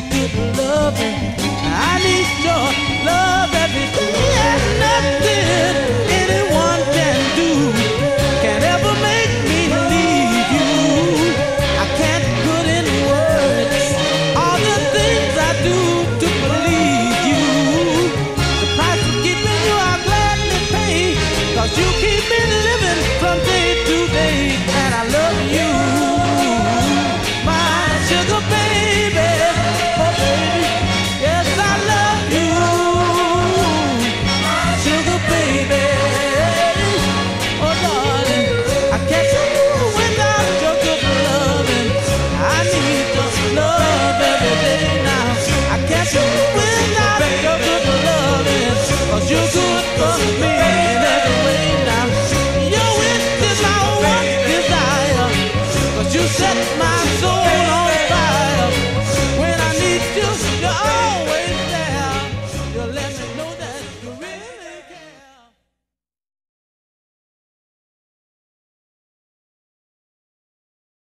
to get loving. I need your love every day. set my soul.